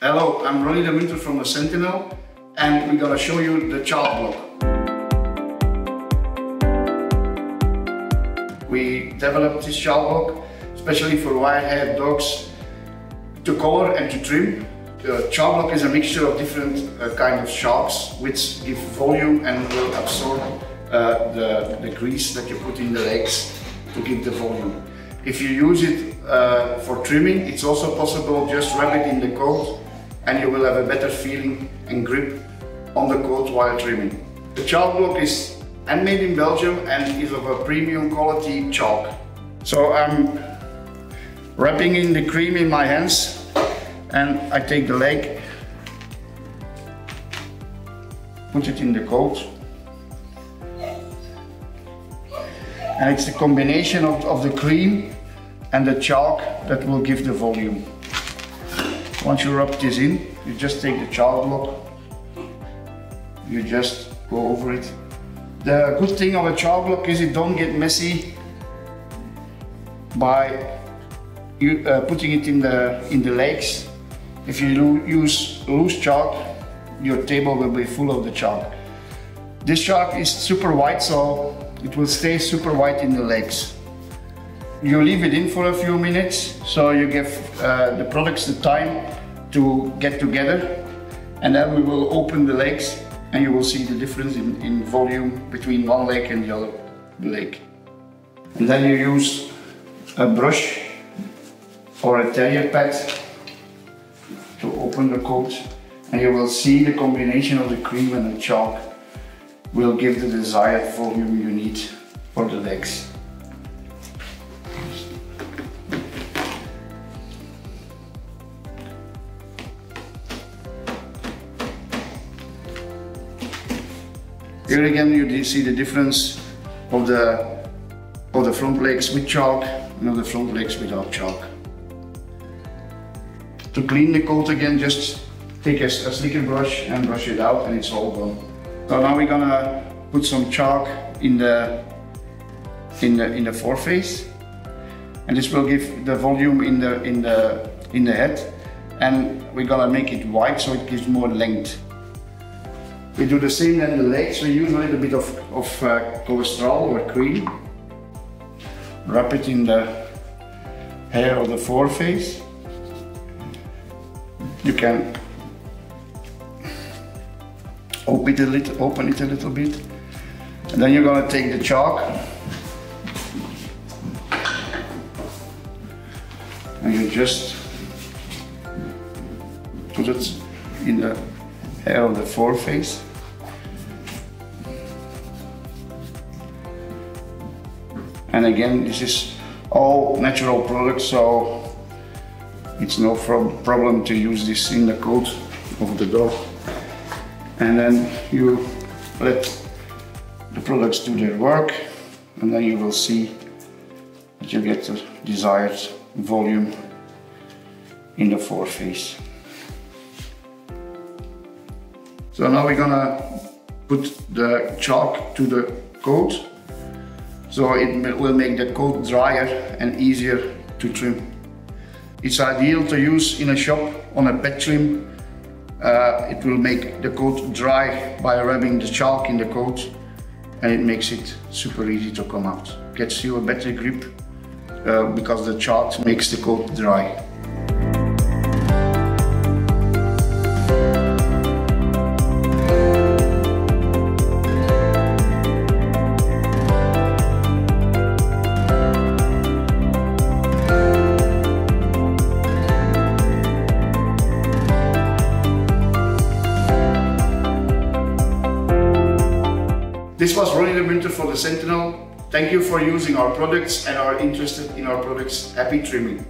Hello, I'm Ronnie de Munter from the Sentinel and we're gonna show you the chalk block. We developed this chalk block especially for wire-haired dogs to color and to trim. The chalk block is a mixture of different uh, of chalks which give volume and will absorb uh, the, the grease that you put in the legs to give the volume. If you use it uh, for trimming, it's also possible just rub it in the coat and you will have a better feeling and grip on the coat while trimming. The chalk block is handmade in Belgium and is of a premium quality chalk. So I'm wrapping in the cream in my hands and I take the leg, put it in the coat and it's the combination of, of the cream and the chalk that will give the volume. Once you rub this in, you just take the chalk block, you just go over it. The good thing of a chalk block is it don't get messy by you, uh, putting it in the, in the legs. If you use loose chalk, your table will be full of the chalk. This chalk is super white, so it will stay super white in the legs. You leave it in for a few minutes so you give uh, the products the time to get together and then we will open the legs and you will see the difference in, in volume between one leg and the other leg. And then you use a brush or a terrier pad to open the coat and you will see the combination of the cream and the chalk will give the desired volume you need for the legs. Here again you see the difference of the, of the front legs with chalk and of the front legs without chalk. To clean the coat again, just take a, a slicker brush and brush it out and it's all gone. So now we're gonna put some chalk in the in the in the foreface, and this will give the volume in the in the in the head, and we're gonna make it white so it gives more length. We do the same in the legs. We use a little bit of, of uh, Colestral or cream. Wrap it in the hair of the foreface. You can open it a little, open it a little bit. And then you're gonna take the chalk and you just put it in the hair of the foreface. And again, this is all natural products, so it's no problem to use this in the coat of the dog. And then you let the products do their work, and then you will see that you get the desired volume in the foreface. So now we're gonna put the chalk to the coat so it will make the coat drier and easier to trim. It's ideal to use in a shop on a pet trim. Uh, it will make the coat dry by rubbing the chalk in the coat and it makes it super easy to come out. Gets you a better grip uh, because the chalk makes the coat dry. This was Ronnie de Winter for the Sentinel. Thank you for using our products and are interested in our products. Happy trimming.